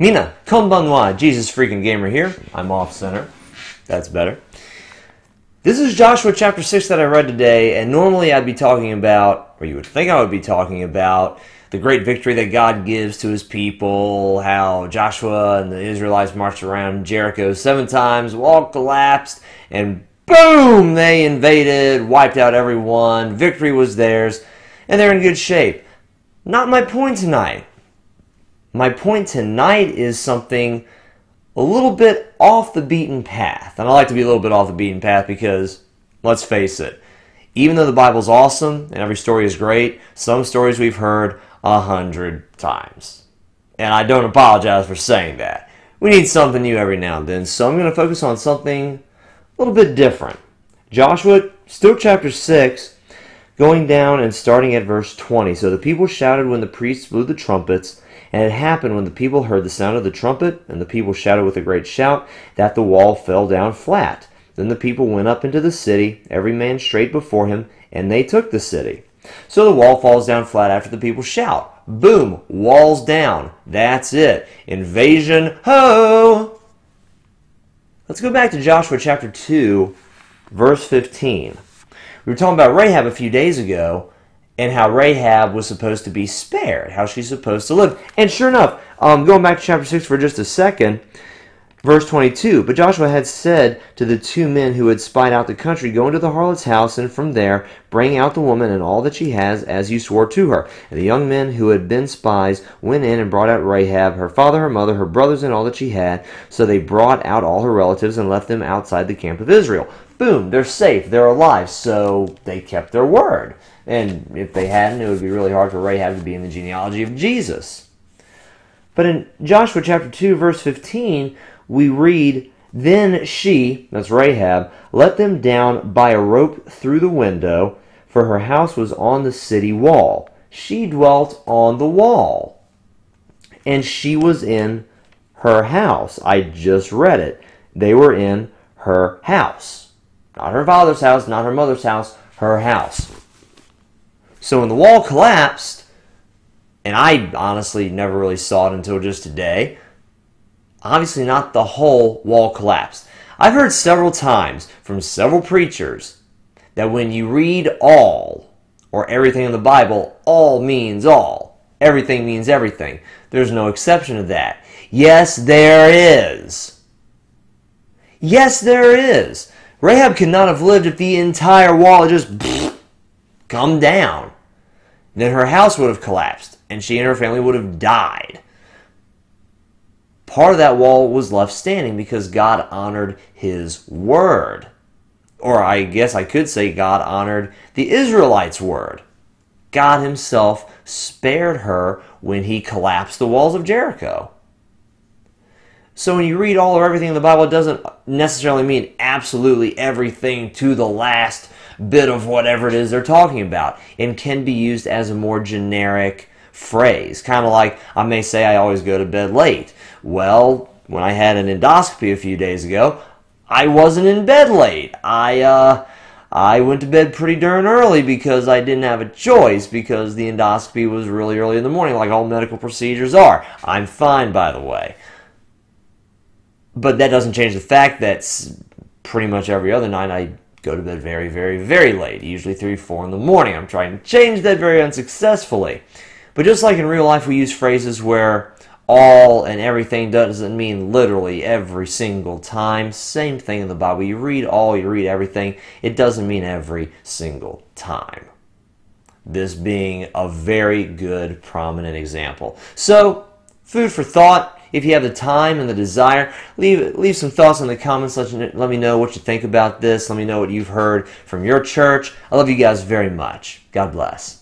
Mina, konbanwa, Jesus freaking gamer here. I'm off center. That's better. This is Joshua chapter 6 that I read today, and normally I'd be talking about, or you would think I would be talking about, the great victory that God gives to his people, how Joshua and the Israelites marched around Jericho seven times, wall collapsed, and boom, they invaded, wiped out everyone, victory was theirs, and they're in good shape. Not my point tonight. My point tonight is something a little bit off the beaten path. And I like to be a little bit off the beaten path because, let's face it, even though the Bible's awesome and every story is great, some stories we've heard a hundred times. And I don't apologize for saying that. We need something new every now and then, so I'm going to focus on something a little bit different. Joshua, still chapter 6, going down and starting at verse 20. So the people shouted when the priests blew the trumpets, and it happened when the people heard the sound of the trumpet, and the people shouted with a great shout, that the wall fell down flat. Then the people went up into the city, every man straight before him, and they took the city. So the wall falls down flat after the people shout. Boom, walls down. That's it. Invasion, ho! Let's go back to Joshua chapter 2, verse 15. We were talking about Rahab a few days ago and how Rahab was supposed to be spared, how she's supposed to live. And sure enough, um, going back to chapter 6 for just a second, Verse 22 But Joshua had said to the two men who had spied out the country, Go into the harlot's house, and from there bring out the woman and all that she has, as you swore to her. And the young men who had been spies went in and brought out Rahab, her father, her mother, her brothers, and all that she had. So they brought out all her relatives and left them outside the camp of Israel. Boom, they're safe, they're alive, so they kept their word. And if they hadn't, it would be really hard for Rahab to be in the genealogy of Jesus. But in Joshua chapter 2, verse 15, we read, Then she, that's Rahab, let them down by a rope through the window, for her house was on the city wall. She dwelt on the wall, and she was in her house. I just read it. They were in her house. Not her father's house, not her mother's house, her house. So when the wall collapsed, and I honestly never really saw it until just today, obviously not the whole wall collapsed. I've heard several times from several preachers that when you read all or everything in the Bible, all means all. Everything means everything. There's no exception to that. Yes, there is. Yes, there is. Rahab could not have lived if the entire wall had just come down. Then her house would have collapsed, and she and her family would have died part of that wall was left standing because God honored his word. Or I guess I could say God honored the Israelites' word. God himself spared her when he collapsed the walls of Jericho. So when you read all or everything in the Bible, it doesn't necessarily mean absolutely everything to the last bit of whatever it is they're talking about. and can be used as a more generic phrase. Kind of like I may say I always go to bed late. Well, when I had an endoscopy a few days ago, I wasn't in bed late. I uh, I went to bed pretty darn early because I didn't have a choice because the endoscopy was really early in the morning, like all medical procedures are. I'm fine, by the way. But that doesn't change the fact that pretty much every other night I go to bed very, very, very late, usually 3, 4 in the morning. I'm trying to change that very unsuccessfully. But just like in real life, we use phrases where all and everything doesn't mean literally every single time. Same thing in the Bible. You read all, you read everything. It doesn't mean every single time. This being a very good, prominent example. So, food for thought. If you have the time and the desire, leave leave some thoughts in the comments. Let, let me know what you think about this. Let me know what you've heard from your church. I love you guys very much. God bless.